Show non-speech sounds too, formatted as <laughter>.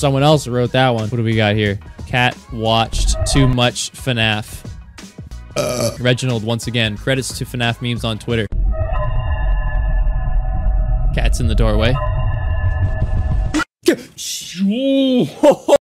Someone else wrote that one. What do we got here? Cat watched too much FNAF. Uh. Reginald, once again, credits to FNAF memes on Twitter. Cat's in the doorway. <laughs> <laughs>